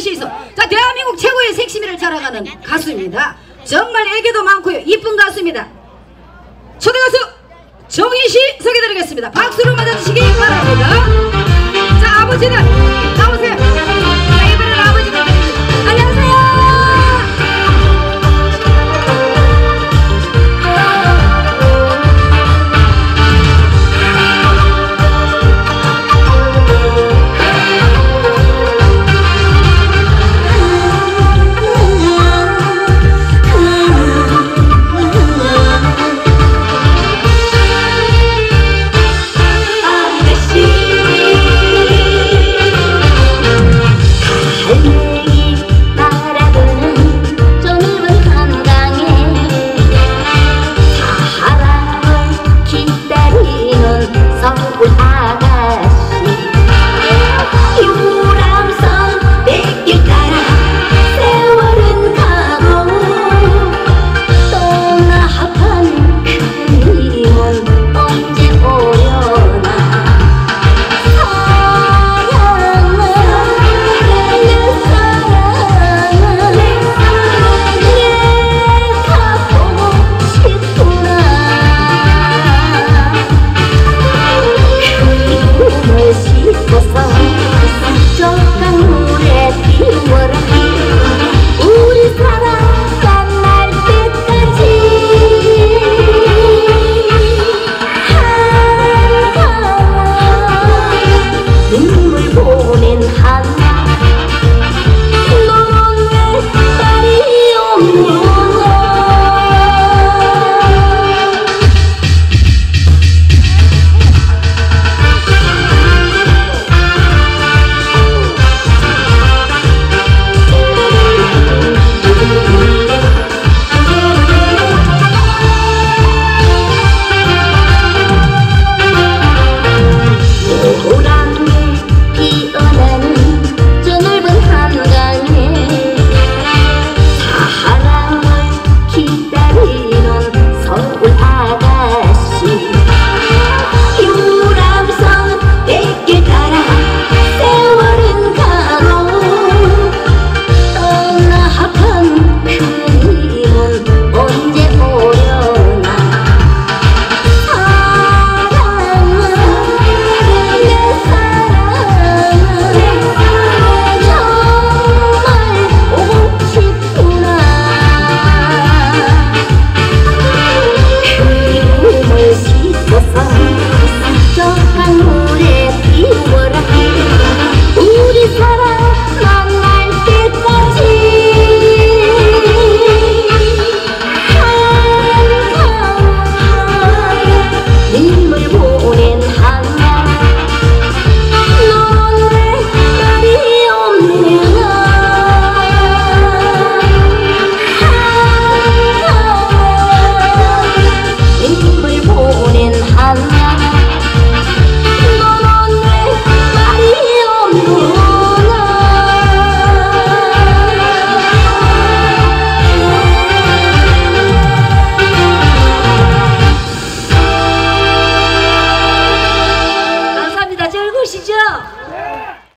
시소. 자, 대한민국 최고의 섹시미를 자랑하는 가수입니다. 정말 애교도 많고요. 이쁜 가수입니다. 초대 가수 정희 씨 소개드리겠습니다. 박수로 맞아주시기 바랍니다. 자, 아버지는